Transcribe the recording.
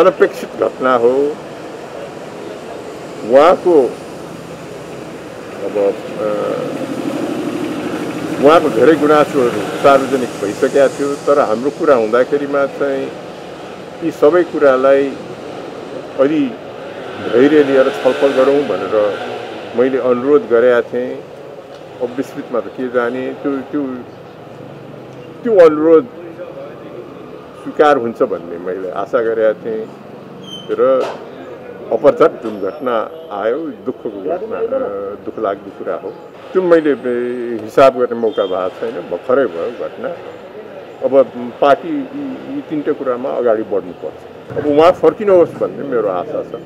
अनपेक्षित घटना हो। उहाँको अब उहाँको धेरै गुनासोहरू सार्वजनिक भइसकेका थियो तर हाम्रो कुरा हुँदाखेरिमा चाहिँ यी सबै कुरालाई अलि धैर्य लिएर छलफल गरौँ भनेर मैले अनुरोध गरेका थिएँ। अब विस्तृतमा त के जाने त्यो त्यो त्यो अनुरोध स्वीकार हुन्छ भन्ने मैले आशा गरेका थिएँ। र अपरझट जुन घटना आयो दुःखको घटना दुःख लाग्दो कुरा हो। त्यो मैले हिसाब गर्ने मौका भएको छैन भर्खरै भयो घटना। अब पार्टी यी तिनवटा कुरामा अगाडि बढ्नुपर्छ। अब उहाँ फर्किनुहोस् भन्ने मेरो आशा छ।